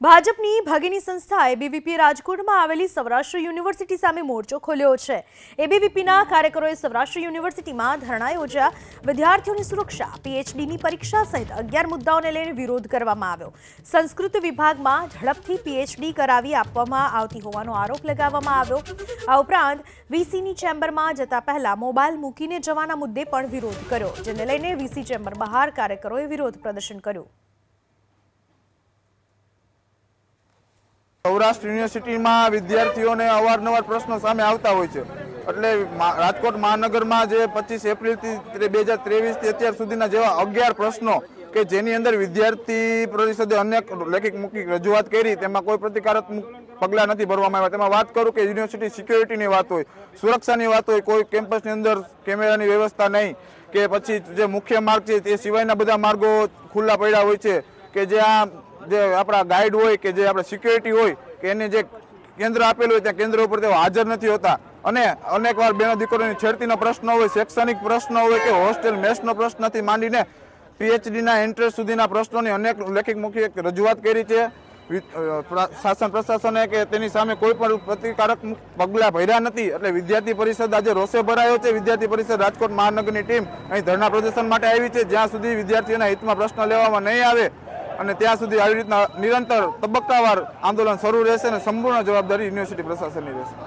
ભાજપની ભાગીની સંસ્થા એબીવીપી રાજકોટમાં આવેલી સૌરાષ્ટ્ર યુનિવર્સિટી સામે મોરચો ખોલ્યો છે. એબીવીપીના કાર્યકરોએ સૌરાષ્ટ્ર યુનિવર્સિટીમાં ધરણા યોજ્યા. વિદ્યાર્થીઓની સુરક્ષા પીએચડીની પરીક્ષા સહિત અગિયાર મુદ્દાઓને લઈને વિરોધ કરવામાં આવ્યો. સંસ્કૃત વિભાગમાં ઝડપથી પીએચડી કરાવી આપવામાં આવતી હોવાનો આરોપ લગાવવામાં આવ્યો. આ ઉપરાંત વીસીની ચેમ્બરમાં જતા પહેલા મોબાઈલ મૂકીને જવાના મુદ્દે પણ વિરોધ કર્યો, જેને લઈને વીસી ચેમ્બર બહાર કાર્યકરોએ વિરોધ પ્રદર્શન કર્યું. સૌરાષ્ટ્ર યુનિવર્સિટીમાં વિદ્યાર્થીઓને અવારનવાર પ્રશ્નો સામે આવતા હોય છે. એટલે રાજકોટ મહાનગરમાં જે પચીસ એપ્રિલથી બે હજાર ત્રેવીસથી અત્યાર સુધીના જેવા અગિયાર પ્રશ્નો કે જેની અંદર વિદ્યાર્થી પરિષદે અનેક લેખિત મૂકી રજૂઆત કરી, તેમાં કોઈ પ્રતિકારાત્મક પગલાં નથી ભરવામાં આવ્યા. તેમાં વાત કરું કે યુનિવર્સિટી સિક્યોરિટીની વાત હોય, સુરક્ષાની વાત હોય, કોઈ કેમ્પસની અંદર કેમેરાની વ્યવસ્થા નહીં કે પછી જે મુખ્ય માર્ગ છે તે સિવાયના બધા માર્ગો ખુલ્લા પડ્યા હોય છે કે જ્યાં જે આપણા ગાઈડ હોય કે જે આપણે સિક્યોરિટી હોય કે એને જે કેન્દ્ર આપેલું હોય, ત્યાં કેન્દ્ર ઉપર તેઓ હાજર નથી હોતા. અને અનેકવાર બેનો દીકરીઓની છેડતીનો પ્રશ્ન હોય, શૈક્ષણિક પ્રશ્ન હોય કે હોસ્ટેલ મેસનો પ્રશ્નથી માંડીને પીએચડીના એન્ટ્રન્સ સુધીના પ્રશ્નોની અનેક લેખિત મુખ્ય રજૂઆત કરી છે. શાસન પ્રશાસને કે તેની સામે કોઈ પણ પ્રતિકારક પગલાં ભર્યા નથી. એટલે વિદ્યાર્થી પરિષદ આજે રોષે ભરાયો છે. વિદ્યાર્થી પરિષદ રાજકોટ મહાનગરની ટીમ અહીં ધરણા પ્રદર્શન માટે આવી છે. જ્યાં સુધી વિદ્યાર્થીઓના હિતમાં પ્રશ્ન લેવામાં નહીં આવે અને ત્યાં સુધી આવી રીતના નિરંતર તબક્કાવાર આંદોલન શરૂ રહેશે અને સંપૂર્ણ જવાબદારી યુનિવર્સિટી પ્રશાસનની રહેશે.